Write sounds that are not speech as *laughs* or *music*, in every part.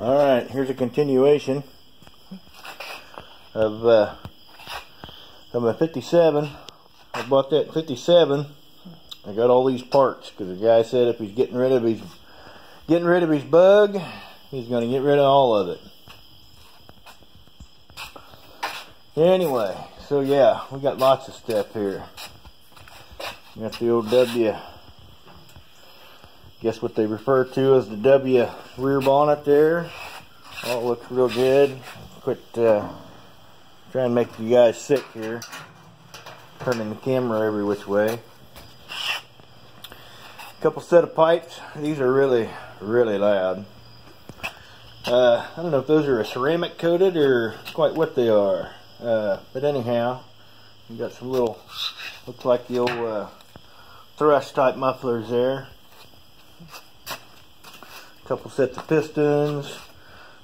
Alright, here's a continuation of, uh, of my 57. I bought that 57. I got all these parts because the guy said if he's getting rid of his getting rid of his bug, he's going to get rid of all of it. Anyway, so yeah, we got lots of stuff here. We got the old W guess what they refer to as the W rear bonnet there. All looks real good. Quit uh, trying to make you guys sick here. Turning the camera every which way. Couple set of pipes. These are really, really loud. Uh, I don't know if those are a ceramic coated or quite what they are. Uh, but anyhow, you got some little, looks like the old uh, thrush type mufflers there couple sets of pistons.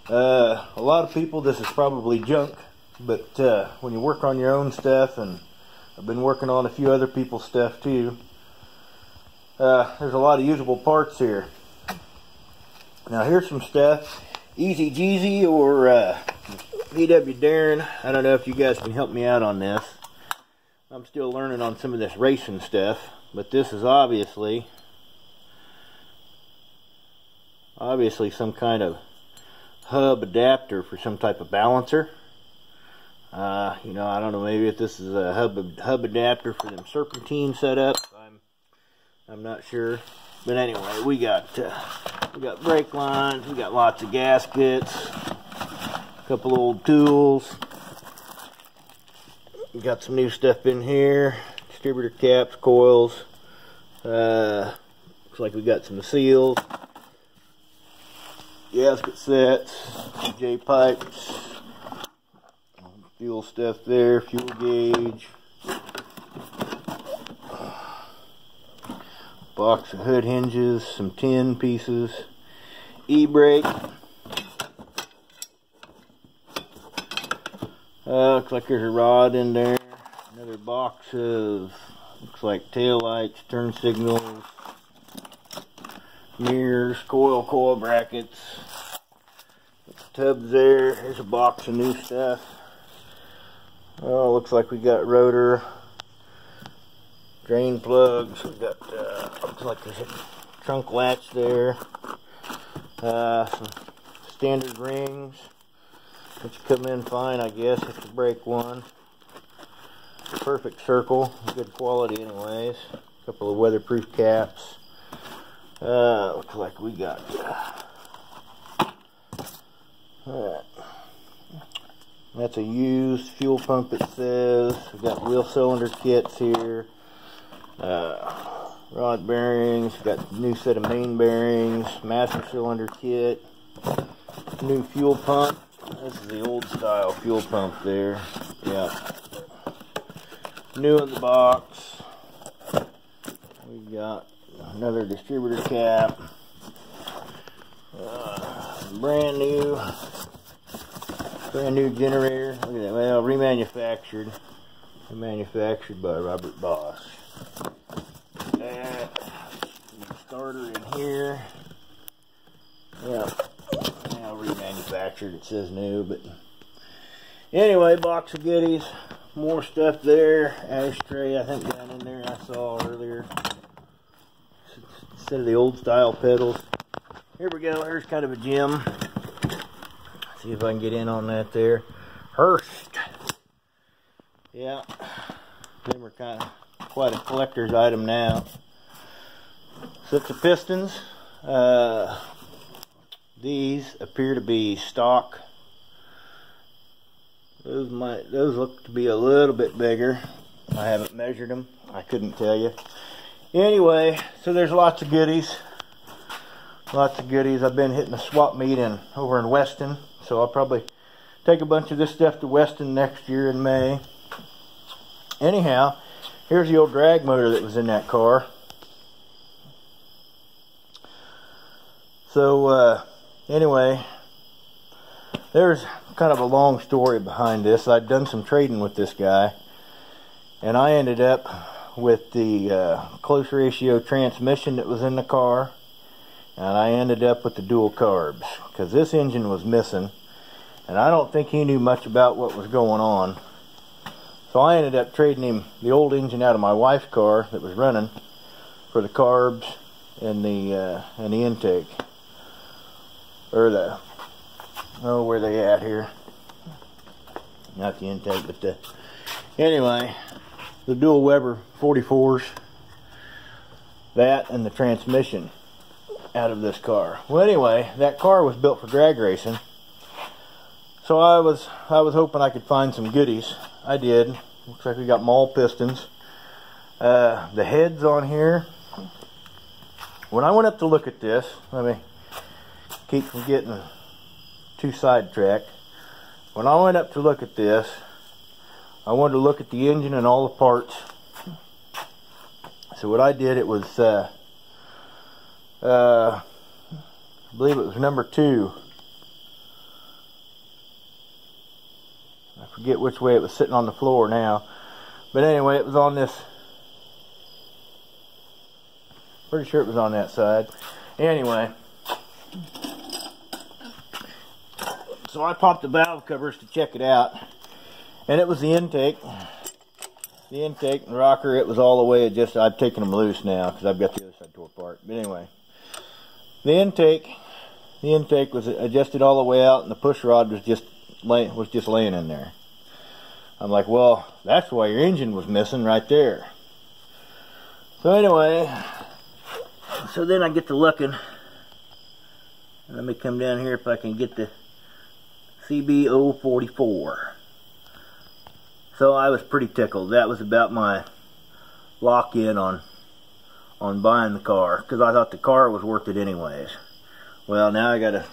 Uh, a lot of people, this is probably junk, but uh, when you work on your own stuff, and I've been working on a few other people's stuff too, uh, there's a lot of usable parts here. Now here's some stuff. Easy Jeezy or uh, VW Darren. I don't know if you guys can help me out on this. I'm still learning on some of this racing stuff, but this is obviously obviously some kind of hub adapter for some type of balancer. Uh, you know, I don't know, maybe if this is a hub hub adapter for them serpentine setup. I'm I'm not sure. But anyway, we got uh, we got brake lines, we got lots of gaskets, a couple old tools. We got some new stuff in here, distributor caps, coils. Uh, looks like we got some seals gasket sets, J pipes, fuel stuff there, fuel gauge, box of hood hinges, some tin pieces, e-brake. Uh, looks like there's a rod in there. Another box of, looks like tail lights, turn signals, mirrors, coil, coil brackets, tubs there. Here's a box of new stuff. Oh, looks like we got rotor, drain plugs. We got uh, looks like there's a trunk latch there. Uh, some standard rings, which come in fine, I guess, if you break one. Perfect circle, good quality, anyways. A couple of weatherproof caps. Uh, looks like we got. Uh, that's a used fuel pump, it says. We've got wheel cylinder kits here. Uh, rod bearings. Got new set of main bearings. Master cylinder kit. New fuel pump. This is the old style fuel pump there. Yeah. New in the box. We've got another distributor cap. Uh, brand new, brand new generator. Look at that. Well, remanufactured, remanufactured by Robert Bosch. Uh, starter in here. Yeah, now remanufactured. It says new, but anyway, box of goodies. More stuff there. Ashtray, I think, down in there I saw earlier instead of the old style pedals. Here we go, here's kind of a gem. See if I can get in on that there. Hurst. Yeah, them are kind of quite a collector's item now. Sets of pistons. Uh, these appear to be stock. Those might, those look to be a little bit bigger. I haven't measured them. I couldn't tell you. Anyway, so there's lots of goodies. Lots of goodies. I've been hitting a swap meet in, over in Weston. So I'll probably take a bunch of this stuff to Weston next year in May. Anyhow, here's the old drag motor that was in that car. So, uh, anyway, there's kind of a long story behind this. I'd done some trading with this guy, and I ended up with the uh, close ratio transmission that was in the car and I ended up with the dual carbs because this engine was missing and I don't think he knew much about what was going on. So I ended up trading him the old engine out of my wife's car that was running for the carbs and the uh, and the intake. Or the oh where they at here? Not the intake but the anyway the dual Weber 44s that and the transmission out of this car. Well, anyway, that car was built for drag racing. So I was I was hoping I could find some goodies. I did. Looks like we got Mahle pistons. Uh, the heads on here. When I went up to look at this, let me keep from getting too sidetracked. When I went up to look at this, I wanted to look at the engine and all the parts. So what I did, it was uh, uh, I believe it was number two. I forget which way it was sitting on the floor now. But anyway, it was on this. Pretty sure it was on that side. Anyway. So I popped the valve covers to check it out. And it was the intake. The intake and rocker, it was all the way just, I've taken them loose now because I've got the other side tore apart. But anyway. The intake, the intake was adjusted all the way out, and the push rod was just was just laying in there. I'm like, well, that's why your engine was missing right there. So anyway, so then I get to looking. Let me come down here if I can get the CB044. So I was pretty tickled. That was about my lock-in on on buying the car because I thought the car was worth it anyways. Well, now I got a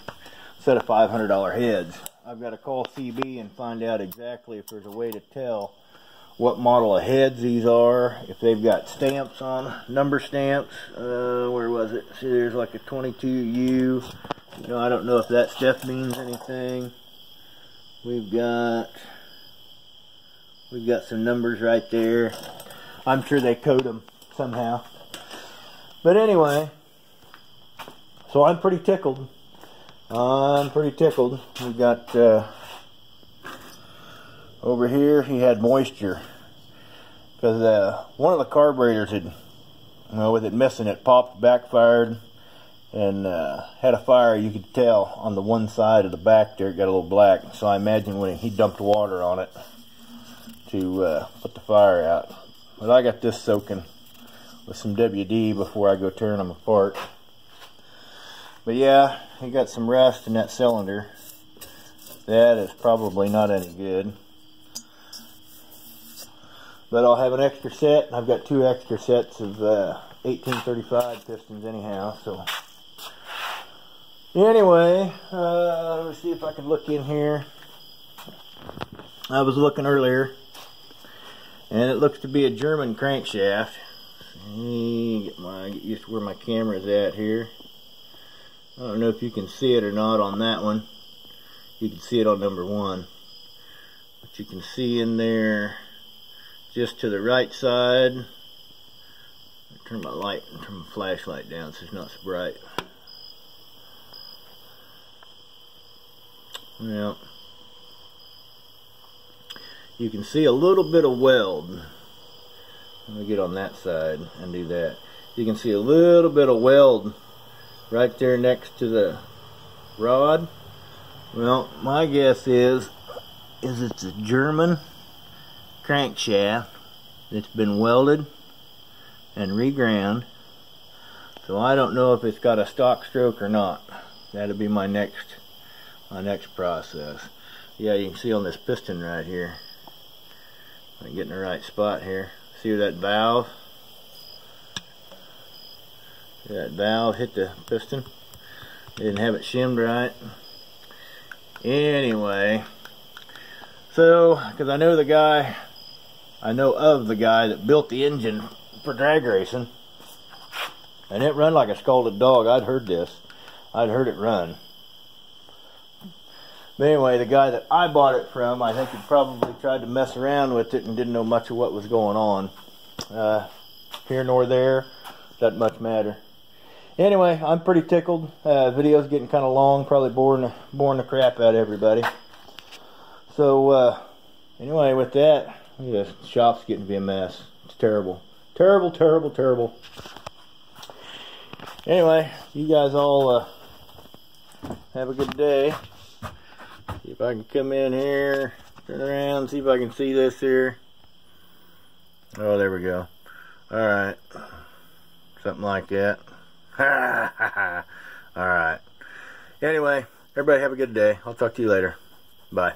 set of $500 heads. I've got to call CB and find out exactly if there's a way to tell what model of heads these are, if they've got stamps on, number stamps, uh, where was it? See, there's like a 22U. You know, I don't know if that stuff means anything. We've got, we've got some numbers right there. I'm sure they code them somehow. But anyway, so I'm pretty tickled. I'm pretty tickled. We got uh, over here. He had moisture because uh, one of the carburetors had, you know, with it missing, it popped, backfired, and uh, had a fire. You could tell on the one side of the back there, it got a little black. So I imagine when he dumped water on it to uh, put the fire out. But I got this soaking with some WD before I go tearing them apart. But yeah, he got some rust in that cylinder. That is probably not any good. But I'll have an extra set, and I've got two extra sets of uh, 1835 pistons anyhow, so... Anyway, uh, let me see if I can look in here. I was looking earlier, and it looks to be a German crankshaft. Get my get used to where my camera is at here. I don't know if you can see it or not on that one. You can see it on number one. But you can see in there just to the right side. turn my light and turn my flashlight down so it's not so bright. Yeah. You can see a little bit of weld let me get on that side and do that. You can see a little bit of weld right there next to the rod. Well, my guess is, is it's a German crankshaft that's been welded and reground. So I don't know if it's got a stock stroke or not. That'll be my next, my next process. Yeah, you can see on this piston right here. I'm getting the right spot here. See that valve? That valve hit the piston. Didn't have it shimmed right. Anyway, so, because I know the guy, I know of the guy that built the engine for drag racing. And it run like a scalded dog. I'd heard this. I'd heard it run. But anyway, the guy that I bought it from, I think he probably tried to mess around with it and didn't know much of what was going on. Uh, here nor there, doesn't much matter. Anyway, I'm pretty tickled. Uh, video's getting kind of long, probably boring, boring the crap out of everybody. So, uh, anyway, with that, the shop's getting to be a mess. It's terrible. Terrible, terrible, terrible. Anyway, you guys all uh, have a good day. See if I can come in here, turn around, see if I can see this here. Oh, there we go. Alright. Something like that. *laughs* Alright. Anyway, everybody have a good day. I'll talk to you later. Bye.